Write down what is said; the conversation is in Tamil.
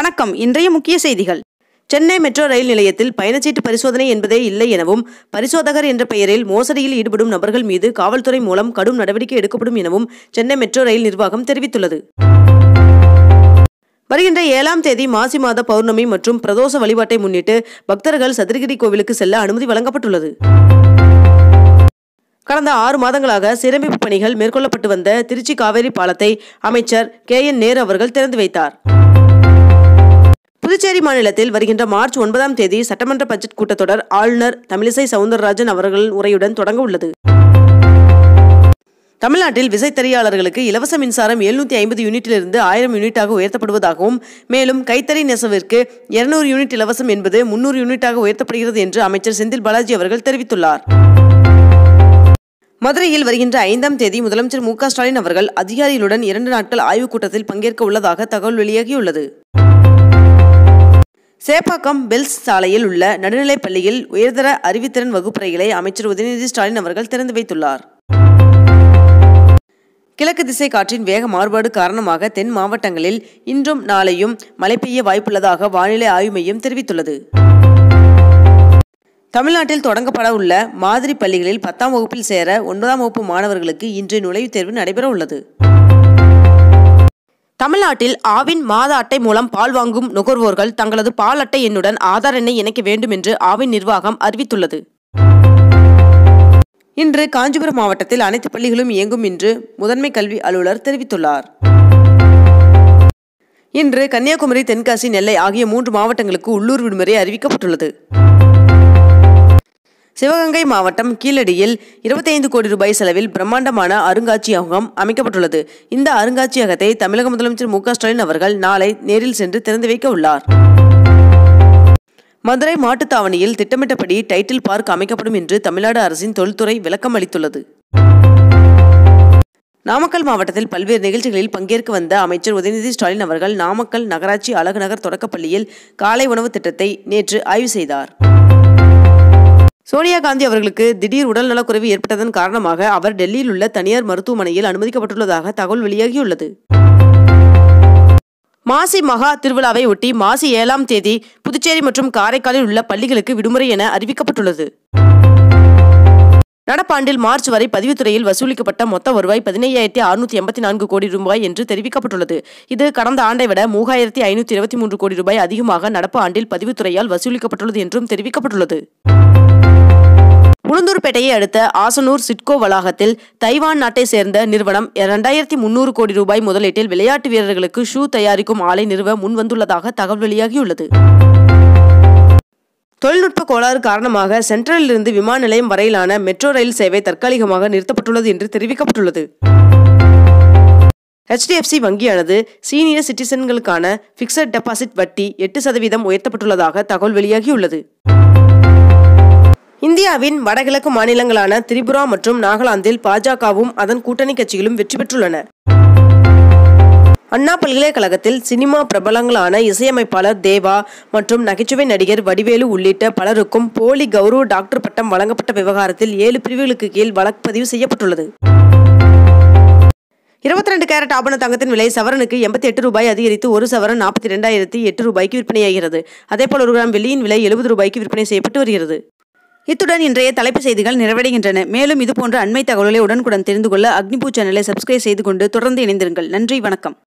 வணக்கம். இன்றைய முக்கிய செய்திகள். சென்னை மெட்ரோ ரயில் நிலையத்தில் பயணச்சீட்டு பரிசோதனை என்பதே இல்லை எனவும் பரிசோதகர் என்ற பெயரில் மோசடியில் ஈடுபடும் நபர்கள் மீது காவல்துறை மூலம் கடும் நடவடிக்கை எடுக்கப்படும் எனவும் சென்னை மெட்ரோ ரயில் நிர்வாகம் தெரிவித்துள்ளது. வருகின்ற ஏழாம் தேதி மாசி மாத பௌர்ணமி மற்றும் பிரதோஷ வழிபாட்டை முன்னிட்டு பக்தர்கள் சதுரகிரி கோவிலுக்கு செல்ல அனுமதி வழங்கப்பட்டுள்ளது. கடந்த ஆறு மாதங்களாக சீரமைப்பு பணிகள் மேற்கொள்ளப்பட்டு வந்த திருச்சி காவேரி பாலத்தை அமைச்சர் கே என் நேரு அவர்கள் திறந்து வைத்தார். புதுச்சேரி மாநிலத்தில் வருகின்ற மார்ச் ஒன்பதாம் தேதி சட்டமன்ற பட்ஜெட் கூட்டத்தொடர் ஆளுநர் தமிழிசை சவுந்தரராஜன் அவர்களின் உரையுடன் தொடங்க உள்ளது. தமிழ்நாட்டில் விசைத்தறியாளர்களுக்கு இலவச மின்சாரம் எழுநூத்தி ஐம்பது யூனிட்டிலிருந்து ஆயிரம் யூனிட்டாக உயர்த்தப்படுவதாகவும் மேலும் கைத்தறி நெசவிற்கு இருநூறு யூனிட் இலவசம் என்பது முன்னூறு யூனிட்டாக உயர்த்தப்படுகிறது என்று அமைச்சர் செந்தில் பாலாஜி அவர்கள் தெரிவித்துள்ளார். மதுரையில் வருகின்ற ஐந்தாம் தேதி முதலமைச்சர் மு க ஸ்டாலின் அவர்கள் அதிகாரிகளுடன் இரண்டு நாட்கள் ஆய்வுக் கூட்டத்தில் பங்கேற்க உள்ளதாக தகவல் வெளியாகியுள்ளது. சேப்பாக்கம் பெல்ஸ் சாலையில் உள்ள நடுநிலைப் பள்ளியில் உயர்தர அறிவுத்திறன் வகுப்பறைகளை அமைச்சர் உதயநிதி ஸ்டாலின் அவர்கள் திறந்து வைத்துள்ளார். கிழக்கு திசை காற்றின் வேக மாறுபாடு காரணமாக தென் மாவட்டங்களில் இன்றும் நாளையும் மழை பெய்ய வாய்ப்புள்ளதாக வானிலை ஆய்வு மையம் தெரிவித்துள்ளது. தமிழ்நாட்டில் தொடங்கப்பட உள்ள மாதிரி பள்ளிகளில் பத்தாம் வகுப்பில் சேர ஒன்பதாம் வகுப்பு மாணவர்களுக்கு இன்று நுழைவுத் தேர்வு நடைபெற உள்ளது. தமிழ்நாட்டில் ஆவின் மாத அட்டை மூலம் பால் வாங்கும் நுகர்வோர்கள் தங்களது பால் அட்டை எண்ணுடன் ஆதார் எண்ணை இணைக்க வேண்டும் என்று ஆவின் நிர்வாகம் அறிவித்துள்ளது. இன்று காஞ்சிபுரம் மாவட்டத்தில் அனைத்து பள்ளிகளும் இயங்கும் என்று முதன்மை கல்வி அலுவலர் தெரிவித்துள்ளார். இன்று கன்னியாகுமரி தென்காசி நெல்லை ஆகிய மூன்று மாவட்டங்களுக்கு உள்ளூர் விடுமுறை அறிவிக்கப்பட்டுள்ளது. சிவகங்கை மாவட்டம் கீழடியில் இருபத்தைந்து கோடி ரூபாய் செலவில் பிரம்மாண்டமான அருங்காட்சியகம் அமைக்கப்பட்டுள்ளது. இந்த அருங்காட்சியகத்தை தமிழக முதலமைச்சர் மு ஸ்டாலின் அவர்கள் நாளை நேரில் சென்று திறந்து வைக்க உள்ளார். மதுரை மாட்டுத்தாவணியில் திட்டமிட்டபடி டைட்டில் பார்க் அமைக்கப்படும் என்று தமிழ்நாடு அரசின் தொழில்துறை விளக்கம் அளித்துள்ளது. நாமக்கல் மாவட்டத்தில் பல்வேறு நிகழ்ச்சிகளில் பங்கேற்க வந்த அமைச்சர் உதயநிதி ஸ்டாலின் அவர்கள் நாமக்கல் நகராட்சி அழகுநகர் தொடக்கப்பள்ளியில் காலை உணவு திட்டத்தை நேற்று ஆய்வு செய்தார். சோனியா காந்தி அவர்களுக்கு திடீர் உடல்நலக்குறைவு ஏற்பட்டதன் காரணமாக அவர் டெல்லியில் உள்ள தனியார் மருத்துவமனையில் அனுமதிக்கப்பட்டுள்ளதாக தகவல் வெளியாகியுள்ளது. மாசி மகா திருவிழாவை ஒட்டி மாசி ஏழாம் தேதி புதுச்சேரி மற்றும் காரைக்காலில் உள்ள பள்ளிகளுக்கு விடுமுறை என அறிவிக்கப்பட்டுள்ளது. நடப்பாண்டில் மார்ச் வரை பதிவுத்துறையில் வசூலிக்கப்பட்ட மொத்த வருவாய் பதினையாயிரத்தி அறுநூத்தி எண்பத்தி நான்கு கோடி ரூபாய் என்று தெரிவிக்கப்பட்டுள்ளது. இது கடந்த ஆண்டை விட மூவாயிரத்தி ஐநூத்தி இருபத்தி மூன்று கோடி ரூபாய் அதிகமாக நடப்பு ஆண்டில் பதிவுத்துறையால் வசூலிக்கப்பட்டுள்ளது என்றும் தெரிவிக்கப்பட்டுள்ளது. உளுந்தூர்பேட்டையை அடுத்த ஆசனூர் சிட்கோ வளாகத்தில் தைவான் நாட்டை சேர்ந்த நிறுவனம் இரண்டாயிரத்தி முன்னூறு கோடி ரூபாய் முதலீட்டில் விளையாட்டு வீரர்களுக்கு ஷூ தயாரிக்கும் ஆலை நிறுவ முன்வந்துள்ளதாக தகவல் வெளியாகியுள்ளது. தொழில்நுட்ப கோளாறு காரணமாக சென்ட்ரலிலிருந்து விமான நிலையம் வரையிலான மெட்ரோ ரயில் சேவை தற்காலிகமாக நிறுத்தப்பட்டுள்ளது என்று தெரிவிக்கப்பட்டுள்ளது. ஹெச்டிஎஃப்சி வங்கியானது சீனியர் சிட்டிசன்களுக்கான பிக்சட் டெபாசிட் வட்டி எட்டு சதவீதம் உயர்த்தப்பட்டுள்ளதாக தகவல் வெளியாகியுள்ளது. இந்தியாவின் வடகிழக்கு மாநிலங்களான திரிபுரா மற்றும் நாகாலாந்தில் பாஜகவும் அதன் கூட்டணி கட்சிகளும் வெற்றி பெற்றுள்ளன. அண்ணா பல்கலைக்கழகத்தில் சினிமா பிரபலங்களான இசையமைப்பாளர் தேவா மற்றும் நகைச்சுவை நடிகர் வடிவேலு உள்ளிட்ட பலருக்கும் போலி கௌரவ டாக்டர் பட்டம் வழங்கப்பட்ட விவகாரத்தில் ஏழு பிரிவுகளுக்கு கீழ் வழக்கு பதிவு செய்யப்பட்டுள்ளது. இருபத்தி ரெண்டு கேரட் ஆபண தங்கத்தின் விலை சவரனுக்கு எண்பத்தி எட்டு ரூபாய் அதிகரித்து ஒரு சவரன் நாற்பத்தி ரெண்டாயிரத்தி எட்டு ரூபாய்க்கு விற்பனையாகிறது. அதேபோல் ஒரு கிராம் வெள்ளியின் விலை எழுபது ரூபாய்க்கு விற்பனை செய்யப்பட்டு வருகிறது. இத்துடன் இன்றைய தலைப்பு செய்திகள் நிறைவடைகின்றன. மேலும் இதுபோன்ற அண்மை தகவல்களை உடனுக்குடன் தெரிந்து கொள்ள அக்னிபூ சேனலை சப்ஸ்கிரைப் செய்து கொண்டு தொடர்ந்து இணைந்திருங்கள். நன்றி வணக்கம்.